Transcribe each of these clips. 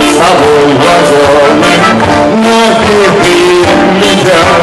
z tobą wodzą No gdyby nie brał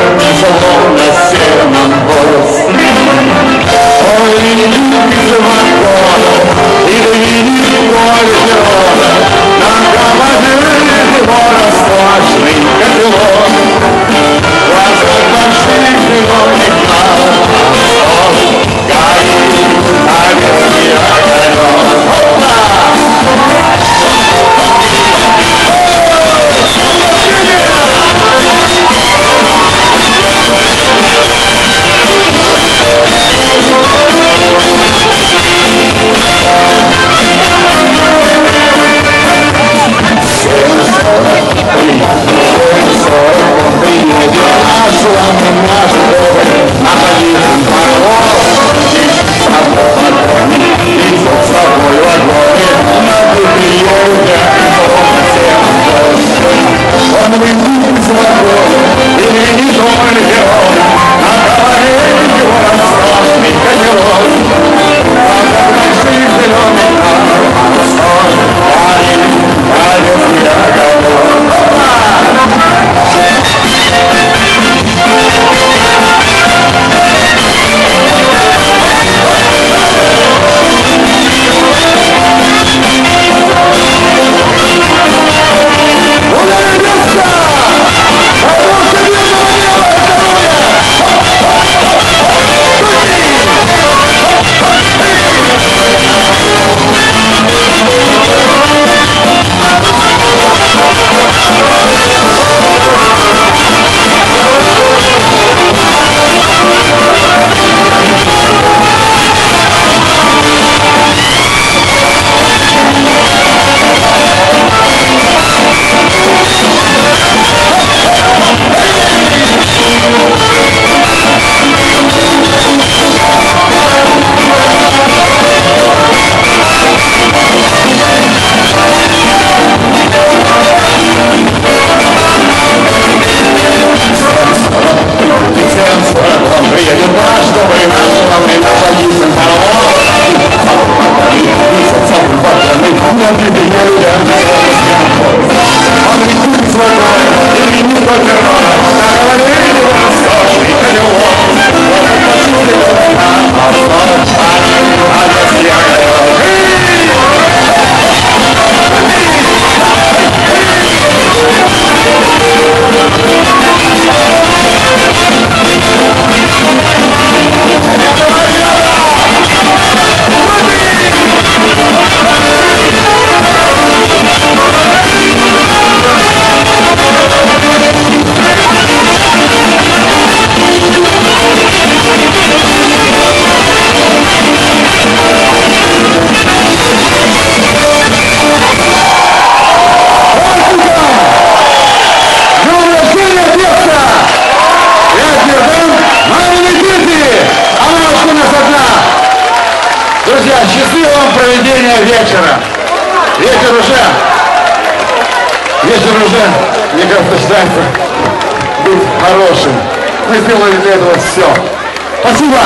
Продолжение вечера. Вечер уже. Вечер уже, мне кажется, считается быть хорошим. Мы сделали для этого все. Спасибо.